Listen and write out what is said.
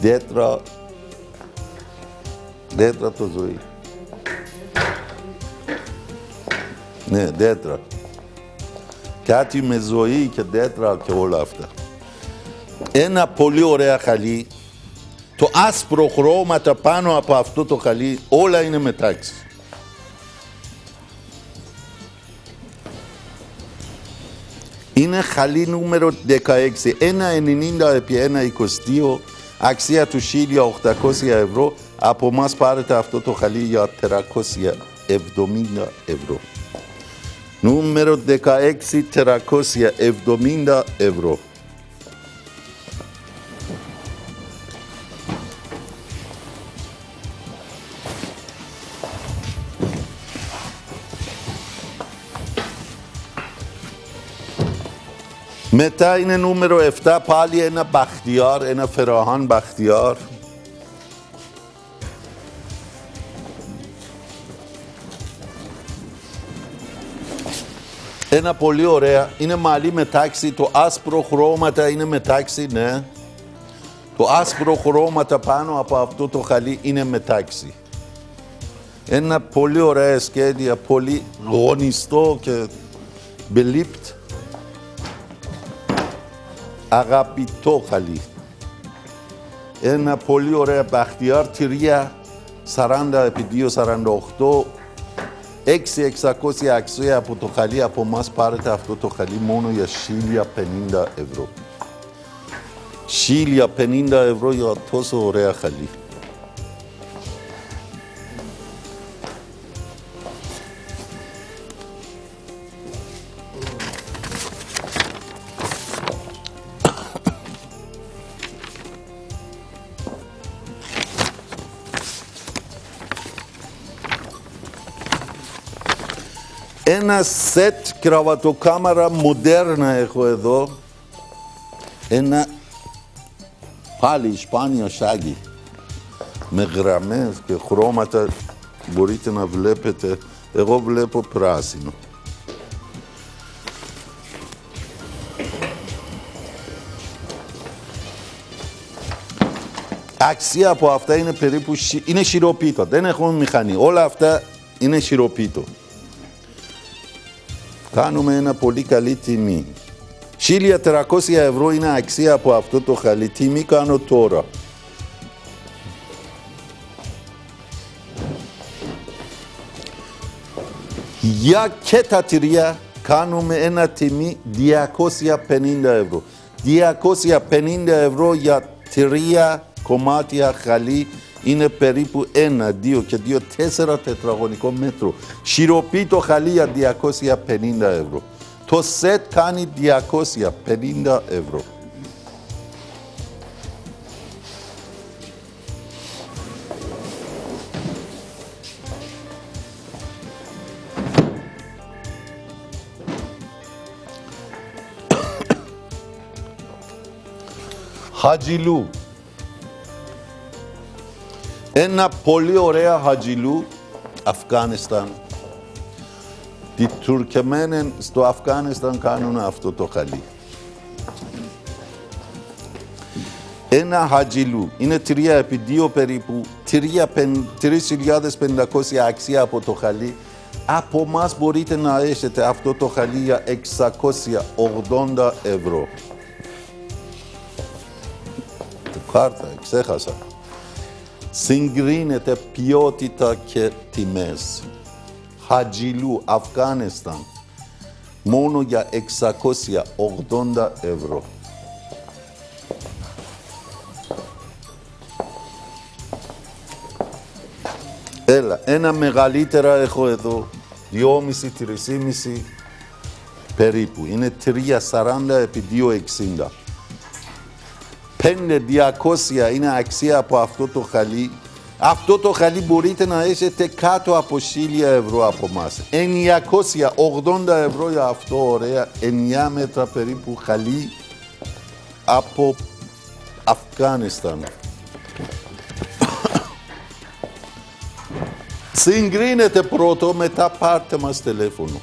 δέντρα, δέντρα το ζωή. Ναι, δέντρα. Κάτι με ζωή και δέντρα και όλα αυτά. Ένα πολύ ωραία χαλί. Το άσπρο χρώματα πάνω από αυτό το χαλί όλα είναι μετάξυ. Είναι χαλί νούμερο 16, 1,90 επί 1,22, αξία του 1.800 ευρώ. Από μας πάρετε αυτό το χαλί για 370 ευρώ. Νούμερο 16, 370 ευρώ. Μετά είναι νούμερο 7, πάλι ένα Μπαχτιάρ, ένα Φεραχάν Μπαχτιάρ. Ένα πολύ ωραία, είναι μαλλί μετάξι, το άσπρο χρώματα είναι μετάξι, ναι. Το άσπρο χρώματα πάνω από αυτό το χαλί είναι μετάξι. Ένα πολύ ωραία σχέδια, πολύ γονιστό και μπελίπτ αγαπητό χαλί. Ένα πολύ ωραία μπαχτιάρ, τυρία 40 επί 2,48 6-600 αξία από το χαλί, από μας πάρετε αυτό το χαλί μόνο για 1050 ευρώ. 1050 ευρώ για τόσο ωραία χαλί. Ένα σετ κραβατοκάμαρα μοντέρνα έχω εδώ. Ένα πάλι σπάνιο σάγι. Με γραμμές και χρώματα μπορείτε να βλέπετε. Εγώ βλέπω πράσινο. Αξία από αυτά είναι περίπου, είναι σιροπίτο, δεν έχουμε μηχανή. Όλα αυτά είναι σιροπίτο κάνουμε ένα πολύ καλή τιμή. 1300 ευρώ είναι αξία από αυτό το χαλί. Τιμή κάνω τώρα. Για και τα τυριά κάνουμε ένα τιμή 250 ευρώ. 250 ευρώ για τρία κομμάτια χαλί είναι περίπου 1, 2 και 2, 4 τετραγωνικό μέτρο. Σιροπή το χαλί για 250 ευρώ. Το σετ κάνει 250 ευρώ. Χατζιλού. Ένα πολύ ωραία χατζιλού, Αφγάνισταν. Οι Τουρκεμένοι στο Αφγάνισταν κάνουν αυτό το χαλί. Ένα χατζιλού είναι τρία επί δύο περίπου, 3.500 αξία από το χαλί. Από μας μπορείτε να έχετε αυτό το χαλί για 680 ευρώ. Το κάρτα, ξέχασα συγκρίνεται ποιότητα και τιμές. Χατζιλού, Αφγάνισταν, μόνο για 680 ευρώ. Έλα, ένα μεγαλύτερα έχω εδώ, 2,5-3,5 περίπου. Είναι 3,40 επί 2,60. 5.200 είναι αξία από αυτό το χαλί. Αυτό το χαλί μπορείτε να έχετε κάτω από 1.000 ευρώ από μας. 980 ευρώ για αυτό ωραία, 9 μέτρα περίπου χαλί από Αφγάνισταν. Συγκρίνετε πρώτο, μετά πάρτε μας τηλέφωνο.